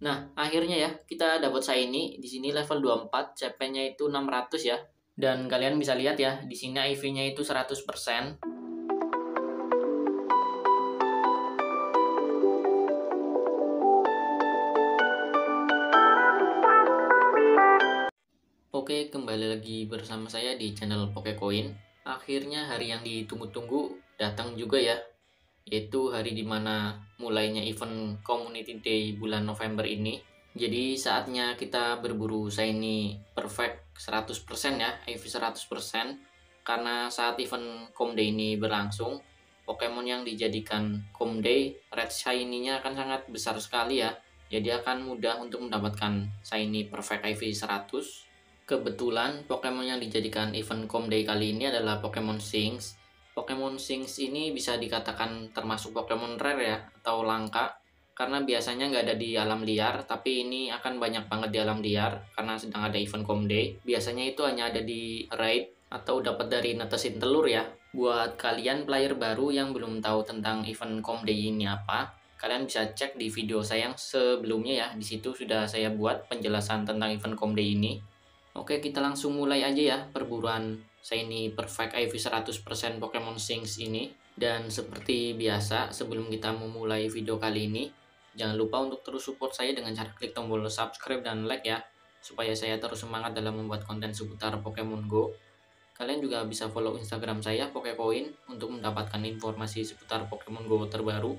Nah, akhirnya ya kita dapat shiny di sini level 24, CP-nya itu 600 ya. Dan kalian bisa lihat ya, di sini IV-nya itu 100%. Oke, kembali lagi bersama saya di channel Pokecoin. Akhirnya hari yang ditunggu-tunggu datang juga ya, yaitu hari di mana mulainya event Community Day bulan November ini. Jadi saatnya kita berburu shiny perfect 100% ya, IV 100% karena saat event Com Day ini berlangsung, Pokemon yang dijadikan Com Day red shiny-nya akan sangat besar sekali ya. Jadi akan mudah untuk mendapatkan shiny perfect IV 100 Kebetulan Pokemon yang dijadikan event Com Day kali ini adalah Pokemon Sinks. Pokemon Sinks ini bisa dikatakan termasuk Pokemon rare ya, atau langka. Karena biasanya nggak ada di alam liar, tapi ini akan banyak banget di alam liar karena sedang ada event Com Day. Biasanya itu hanya ada di raid atau dapat dari netesin telur ya. Buat kalian player baru yang belum tahu tentang event Com Day ini apa, kalian bisa cek di video saya yang sebelumnya ya. Di situ sudah saya buat penjelasan tentang event Com Day ini. Oke, kita langsung mulai aja ya perburuan Shiny Perfect IV 100% Pokemon Sinks ini. Dan seperti biasa, sebelum kita memulai video kali ini, jangan lupa untuk terus support saya dengan cara klik tombol subscribe dan like ya, supaya saya terus semangat dalam membuat konten seputar Pokemon Go. Kalian juga bisa follow Instagram saya, Pokecoin, untuk mendapatkan informasi seputar Pokemon Go terbaru.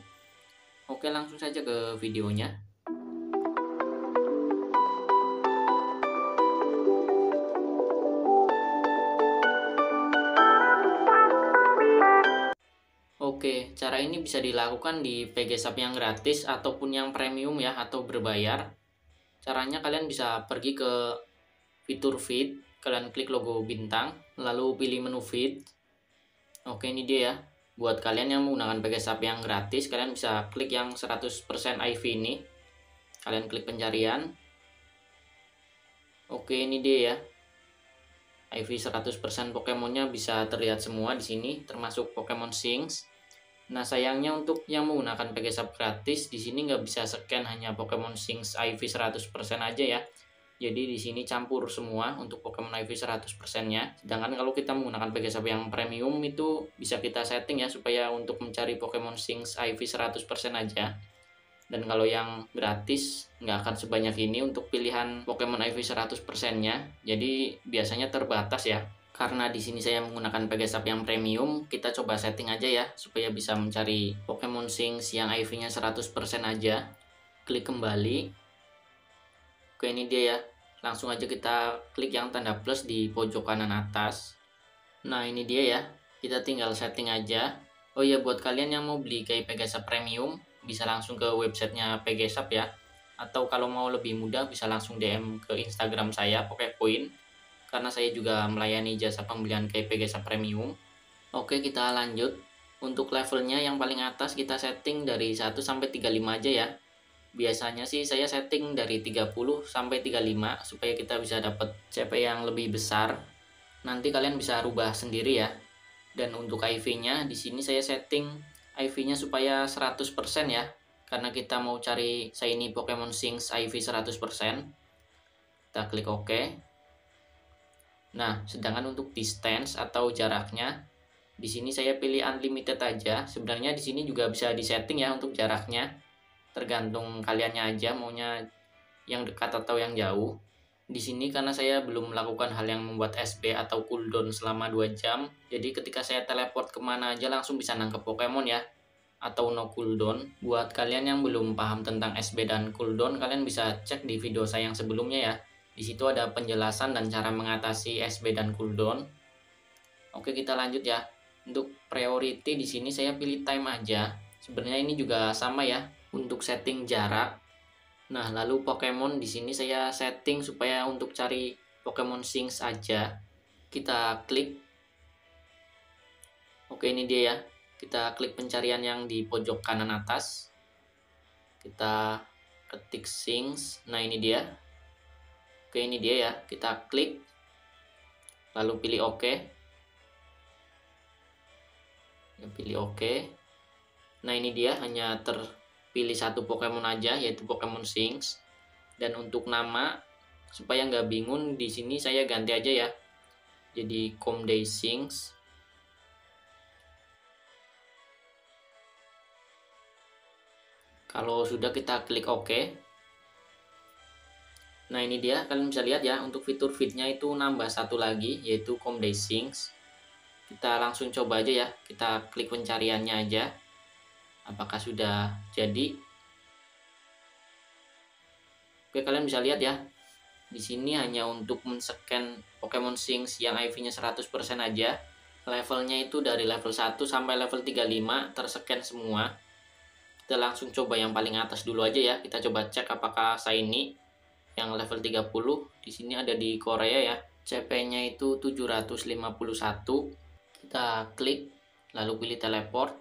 Oke, langsung saja ke videonya. Oke, cara ini bisa dilakukan di PG Shop yang gratis ataupun yang premium ya atau berbayar. Caranya kalian bisa pergi ke fitur feed, kalian klik logo bintang, lalu pilih menu feed. Oke, ini dia ya. Buat kalian yang menggunakan PG Shop yang gratis, kalian bisa klik yang 100% IV ini. Kalian klik pencarian. Oke, ini dia ya. IV 100% Pokemonnya bisa terlihat semua di sini, termasuk Pokemon Sinks. Nah sayangnya untuk yang menggunakan pakai sub gratis di sini nggak bisa scan hanya Pokemon Sinks IV 100% aja ya. Jadi di sini campur semua untuk Pokemon IV 100%-nya. Sedangkan kalau kita menggunakan pakai sub yang premium itu bisa kita setting ya supaya untuk mencari Pokemon Sinks IV 100% aja. Dan kalau yang gratis nggak akan sebanyak ini untuk pilihan Pokemon IV 100%-nya. Jadi biasanya terbatas ya karena di sini saya menggunakan Pegasap yang premium, kita coba setting aja ya supaya bisa mencari Pokemon Sinks yang IV-nya 100% aja. Klik kembali. Oke, ini dia ya. Langsung aja kita klik yang tanda plus di pojok kanan atas. Nah, ini dia ya. Kita tinggal setting aja. Oh iya, buat kalian yang mau beli kayak Pegasap Premium, bisa langsung ke websitenya Pegasap ya. Atau kalau mau lebih mudah, bisa langsung DM ke Instagram saya, Pokepoint karena saya juga melayani jasa pembelian KP jasa premium. Oke, kita lanjut. Untuk levelnya yang paling atas kita setting dari 1 sampai 35 aja ya. Biasanya sih saya setting dari 30 sampai 35 supaya kita bisa dapat CP yang lebih besar. Nanti kalian bisa rubah sendiri ya. Dan untuk IV-nya di sini saya setting IV-nya supaya 100% ya. Karena kita mau cari shiny Pokemon Sinks IV 100%. Kita klik OK Nah, sedangkan untuk distance atau jaraknya, di sini saya pilih unlimited aja. Sebenarnya di sini juga bisa disetting ya untuk jaraknya. Tergantung kaliannya aja maunya yang dekat atau yang jauh. Di sini karena saya belum melakukan hal yang membuat SB atau cooldown selama 2 jam, jadi ketika saya teleport ke mana aja langsung bisa nangkep Pokemon ya atau no cooldown. Buat kalian yang belum paham tentang SB dan cooldown, kalian bisa cek di video saya yang sebelumnya ya di situ ada penjelasan dan cara mengatasi SB dan cooldown. Oke, kita lanjut ya. Untuk priority di sini saya pilih time aja. Sebenarnya ini juga sama ya untuk setting jarak. Nah, lalu Pokemon di sini saya setting supaya untuk cari Pokemon Sinks aja. Kita klik. Oke, ini dia ya. Kita klik pencarian yang di pojok kanan atas. Kita ketik Sinks. Nah, ini dia oke ini dia ya. Kita klik. Lalu pilih oke. Ya, pilih oke. Nah ini dia. Hanya terpilih satu Pokemon aja yaitu Pokemon Sinks dan untuk nama supaya nggak bingung di sini saya ganti aja ya. Jadi Comday Sings. Kalau sudah kita klik OK nah ini dia. Kalian bisa lihat ya untuk fitur feednya itu nambah satu lagi yaitu Comday kita langsung coba aja ya. Kita klik pencariannya aja. Apakah sudah jadi? Oke kalian bisa lihat ya. Di sini hanya untuk men-scan Pokemon Sings yang IV-nya 100% aja. Levelnya itu dari level 1 sampai level 35 terscan semua. Kita langsung coba yang paling atas dulu aja ya. Kita coba cek apakah saya ini yang level 30 di sini ada di Korea ya. CP-nya itu 751. Kita klik lalu pilih teleport.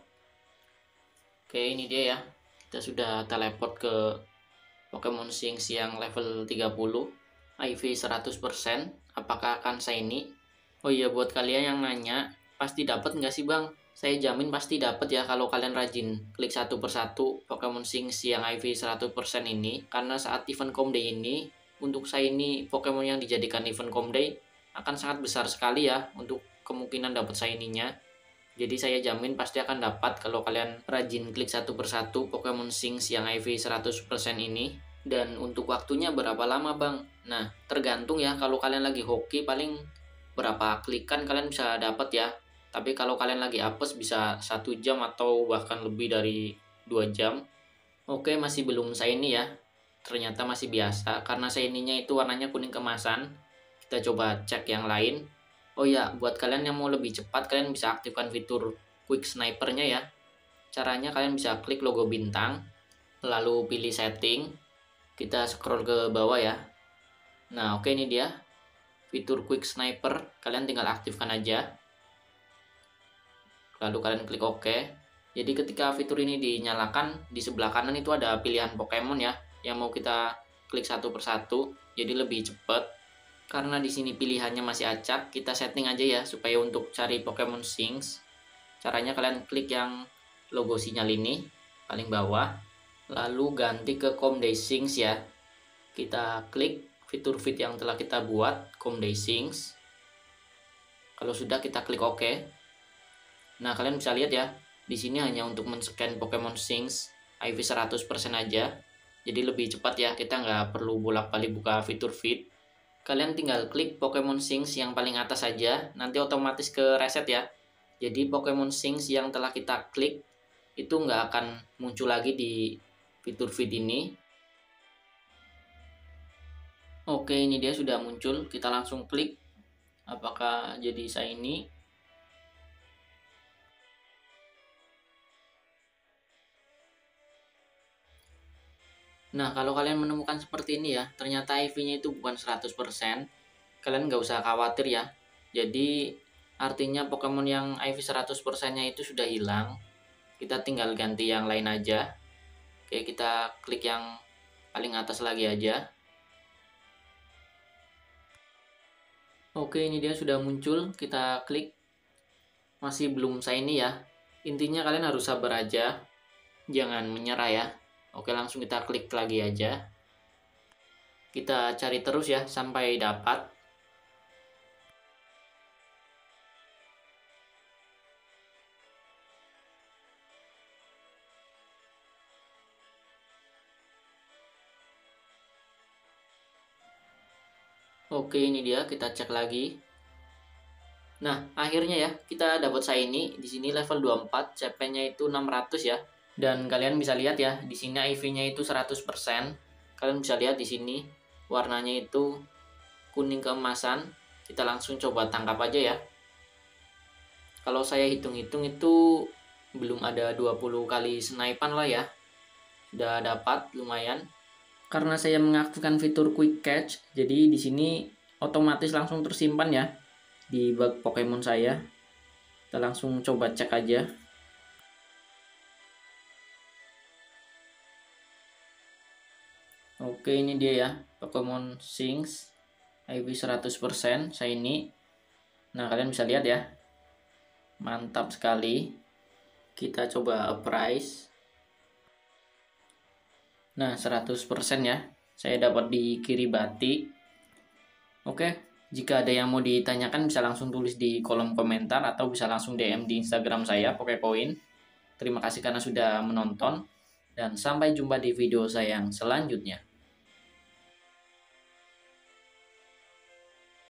Oke, ini dia ya. Kita sudah teleport ke Pokemon Sings yang level 30 IV 100% apakah akan shiny oh iya buat kalian yang nanya pasti dapat nggak sih bang? Saya jamin pasti dapat ya kalau kalian rajin klik satu persatu Pokemon Sings yang IV 100% ini. Karena saat event Comday ini untuk saya ini Pokemon yang dijadikan event Comday akan sangat besar sekali ya untuk kemungkinan dapat shiny-nya jadi saya jamin pasti akan dapat kalau kalian rajin klik satu persatu Pokemon Sings yang IV 100% ini. Dan untuk waktunya berapa lama bang? Nah tergantung ya kalau kalian lagi hoki paling berapa klikan kalian bisa dapat ya tapi kalau kalian lagi apes bisa satu jam atau bahkan lebih dari dua jam. Oke masih belum saya ini ya. Ternyata masih biasa karena saya ininya itu warnanya kuning kemasan. Kita coba cek yang lain. Oh ya buat kalian yang mau lebih cepat kalian bisa aktifkan fitur quick snipernya ya. Caranya kalian bisa klik logo bintang lalu pilih setting. Kita scroll ke bawah ya. Nah oke ini dia. Fitur quick sniper kalian tinggal aktifkan aja lalu kalian klik OK. Jadi ketika fitur ini dinyalakan di sebelah kanan itu ada pilihan Pokemon ya yang mau kita klik satu persatu jadi lebih cepat karena di sini pilihannya masih acak kita setting aja ya supaya untuk cari Pokemon Sings caranya kalian klik yang logo sinyal ini paling bawah. Lalu ganti ke Comday Sings ya. Kita klik fitur feed yang telah kita buat Comday Sings. Kalau sudah kita klik OK nah kalian bisa lihat ya di sini hanya untuk men-scan Pokemon Sings IV 100% aja. Jadi lebih cepat ya kita nggak perlu bolak-balik buka fitur feed. Kalian tinggal klik Pokemon Sings yang paling atas saja nanti otomatis ke reset ya. Jadi Pokemon Sings yang telah kita klik itu nggak akan muncul lagi di fitur feed ini. Oke ini dia sudah muncul. Kita langsung klik apakah jadi saya ini Nah, kalau kalian menemukan seperti ini ya, ternyata IV-nya itu bukan 100%, kalian nggak usah khawatir ya. Jadi, artinya Pokemon yang IV 100%-nya itu sudah hilang. Kita tinggal ganti yang lain aja. Oke, kita klik yang paling atas lagi aja. Oke, ini dia sudah muncul. Kita klik. Masih belum saya ini ya. Intinya kalian harus sabar aja. Jangan menyerah ya. Oke, langsung kita klik lagi aja. Kita cari terus ya sampai dapat. Oke, ini dia. Kita cek lagi. Nah, akhirnya ya, kita dapat saya ini. Di sini level 24, CP-nya itu 600 ya. Dan kalian bisa lihat ya, di sini IV-nya itu 100%. Kalian bisa lihat di sini warnanya itu kuning keemasan. Kita langsung coba tangkap aja ya. Kalau saya hitung-hitung itu belum ada 20 kali snipan lah ya. Sudah dapat lumayan karena saya mengaktifkan fitur quick catch jadi di sini otomatis langsung tersimpan ya di bug Pokemon saya kita langsung coba cek aja oke ini dia ya. Pokemon Sings IV 100% saya ini nah kalian bisa lihat ya. Mantap sekali. Kita coba price. Nah, 100% ya. saya dapat di Kiribati oke jika ada yang mau ditanyakan bisa langsung tulis di kolom komentar atau bisa langsung DM di Instagram saya Pokecoin terima kasih karena sudah menonton dan sampai jumpa di video saya yang selanjutnya